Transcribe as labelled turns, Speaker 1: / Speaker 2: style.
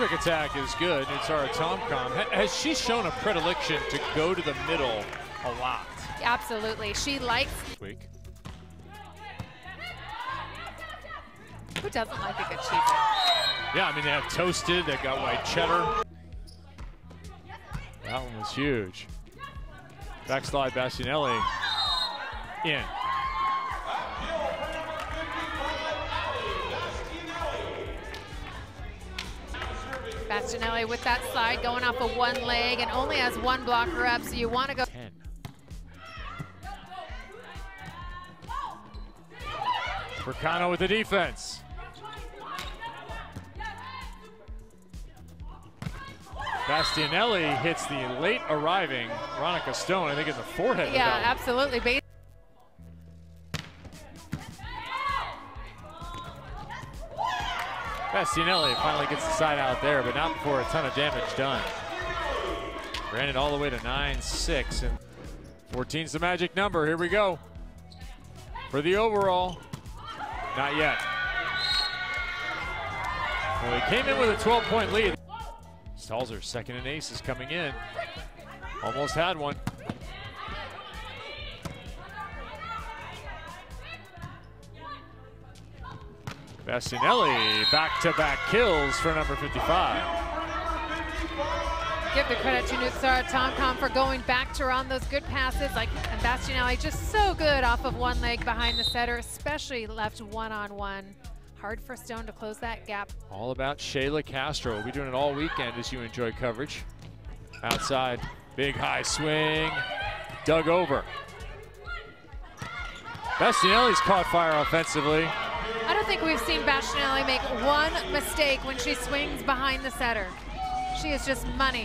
Speaker 1: attack is good. It's our Tomkom. Has she shown a predilection to go to the middle a lot?
Speaker 2: Absolutely. She likes.
Speaker 1: Week.
Speaker 2: Who doesn't like a good cheese?
Speaker 1: Yeah, I mean, they have toasted, they've got white cheddar. That one was huge. Backslide Bastianelli in.
Speaker 2: Bastianelli with that slide going off of one leg and only has one blocker up, so you want to go.
Speaker 1: 10. Furcano with the defense. Bastianelli hits the late arriving Ronika Stone, I think in the forehead.
Speaker 2: Yeah, absolutely. Bas-
Speaker 1: Bastianelli finally gets the side out there, but not before a ton of damage done. Ran it all the way to 9-6, and 14's the magic number. Here we go. For the overall, not yet. Well, they came in with a 12-point lead. Stalzer, second and ace, is coming in. Almost had one. Bastianelli, back-to-back kills for number 55.
Speaker 2: give the credit to Nootsara Tomkom for going back to on those good passes. Like and Bastianelli just so good off of one leg behind the setter, especially left one-on-one. Hard for Stone to close that gap.
Speaker 1: All about Shayla Castro. We'll be doing it all weekend as you enjoy coverage. Outside, big high swing, dug over. Bastianelli's caught fire offensively.
Speaker 2: Don't think we've seen Bastianelli make one mistake when she swings behind the setter. She is just money.